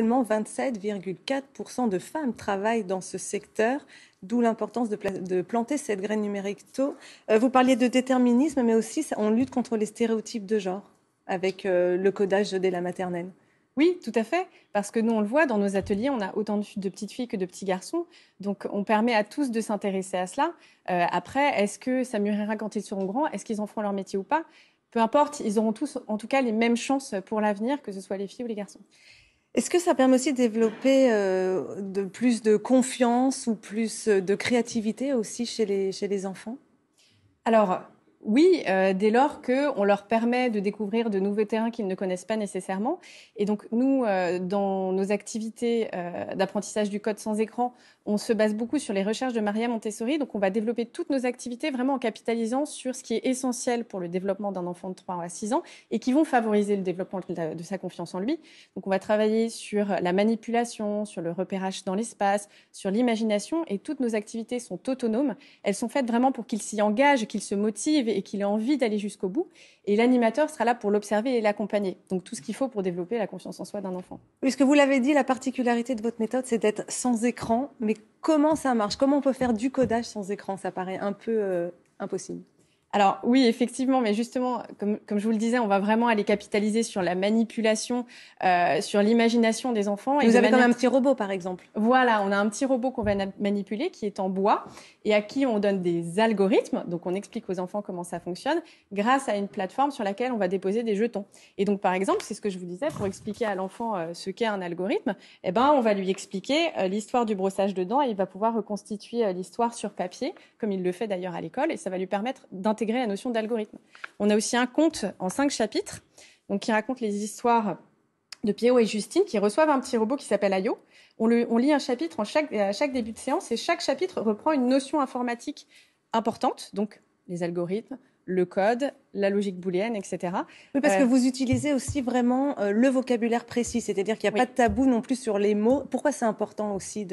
Seulement 27,4% de femmes travaillent dans ce secteur, d'où l'importance de, planter cette graine numérique tôt. Euh, vous parliez de déterminisme, mais aussi on lutte contre les stéréotypes de genre avec euh, le codage dès la maternelle. Oui, tout à fait, parce que nous, on le voit, dans nos ateliers, on a autant de petites filles que de petits garçons. Donc, on permet à tous de s'intéresser à cela. Euh, après, est-ce que ça mûrira quand ils seront grands? Est-ce qu'ils en feront leur métier ou pas? Peu importe, ils auront tous, en tout cas, les mêmes chances pour l'avenir, que ce soit les filles ou les garçons. Est-ce que ça permet aussi de développer euh, plus de confiance ou plus de créativité aussi chez les, enfants? Oui, euh, dès lors qu'on leur permet de découvrir de nouveaux terrains qu'ils ne connaissent pas nécessairement. Et donc, nous, euh, dans nos activités euh, d'apprentissage du code sans écran, on se base beaucoup sur les recherches de Maria Montessori. Donc, on va développer toutes nos activités vraiment en capitalisant sur ce qui est essentiel pour le développement d'un enfant de 3 à 6 ans et qui vont favoriser le développement de sa confiance en lui. Donc, on va travailler sur la manipulation, sur le repérage dans l'espace, sur l'imagination. Et toutes nos activités sont autonomes. Elles sont faites vraiment pour qu'il s'y engage, qu'il se et qu'il ait envie d'aller jusqu'au bout. Et l'animateur sera là pour l'observer et l'accompagner. Donc tout ce qu'il faut pour développer la confiance en soi d'un enfant. Puisque vous l'avez dit, la particularité de votre méthode, c'est d'être sans écran. Mais comment ça marche? Comment on peut faire du codage sans écran? Ça paraît un peu euh, impossible. Alors oui, effectivement, mais justement, comme, je vous le disais, on va vraiment aller capitaliser sur la manipulation, euh, sur l'imagination des enfants. Et vous avez comme un petit robot, par exemple. Voilà, on a un petit robot qu'on va manipuler, qui est en bois, et à qui on donne des algorithmes. Donc on explique aux enfants comment ça fonctionne, grâce à une plateforme sur laquelle on va déposer des jetons. Et donc par exemple, c'est ce que je vous disais, pour expliquer à l'enfant euh, ce qu'est un algorithme, eh ben on va lui expliquer euh, l'histoire du brossage de dents, et il va pouvoir reconstituer l'histoire sur papier, comme il le fait d'ailleurs à l'école, et ça va lui permettre d'intégrer la notion d'algorithme. On a aussi un conte en cinq chapitres, donc qui raconte les histoires de Pierrot et Justine qui reçoivent un petit robot qui s'appelle Ayo. On, lit un chapitre en chaque, à chaque début de séance et chaque chapitre reprend une notion informatique importante, donc les algorithmes, le code, la logique booléenne, etc. Oui, parce que euh, vous utilisez aussi vraiment euh, le vocabulaire précis, c'est-à-dire qu'il n'y a pas de tabou non plus sur les mots. Pourquoi c'est important aussi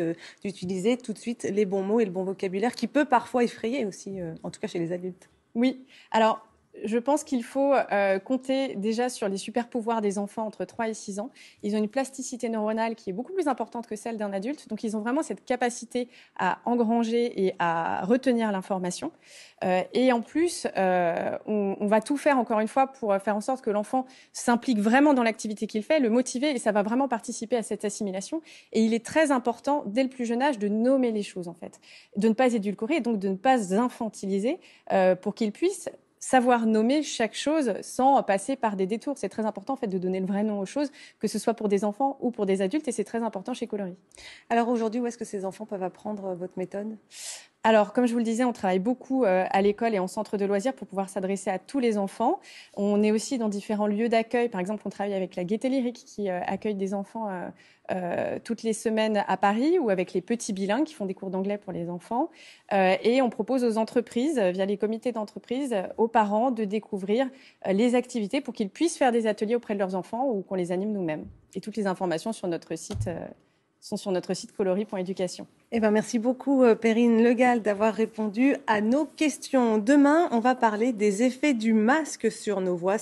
d'utiliser tout de suite les bons mots et le bon vocabulaire qui peut parfois effrayer aussi, euh, en tout cas chez les adultes? Oui. Alors, je pense qu'il faut euh, compter déjà sur les super pouvoirs des enfants entre 3 et 6 ans. Ils ont une plasticité neuronale qui est beaucoup plus importante que celle d'un adulte. Donc, ils ont vraiment cette capacité à engranger et à retenir l'information. Euh, et en plus, euh, on, on, va tout faire, encore une fois, pour faire en sorte que l'enfant s'implique vraiment dans l'activité qu'il fait, le motiver, et ça va vraiment participer à cette assimilation. Et il est très important, dès le plus jeune âge, de nommer les choses, en fait. De ne pas édulcorer, et donc de ne pas infantiliser, pour qu'il puisse savoir nommer chaque chose sans passer par des détours. C'est très important en fait de donner le vrai nom aux choses, que ce soit pour des enfants ou pour des adultes, et c'est très important chez Coloris. Alors aujourd'hui, où est-ce que ces enfants peuvent apprendre votre méthode? Alors, comme je vous le disais, on travaille beaucoup euh, à l'école et en centre de loisirs pour pouvoir s'adresser à tous les enfants. On est aussi dans différents lieux d'accueil. Par exemple, on travaille avec la Gaieté Lyrique qui euh, accueille des enfants euh, toutes les semaines à Paris ou avec les petits bilingues qui font des cours d'anglais pour les enfants. et on propose aux entreprises, via les comités d'entreprise, aux parents de découvrir les activités pour qu'ils puissent faire des ateliers auprès de leurs enfants ou qu'on les anime nous-mêmes. Et toutes les informations sur notre site sont sur notre site coloris.éducation. Eh ben, merci beaucoup, euh, Perrine Legal, d'avoir répondu à nos questions. Demain, on va parler des effets du masque sur nos voix.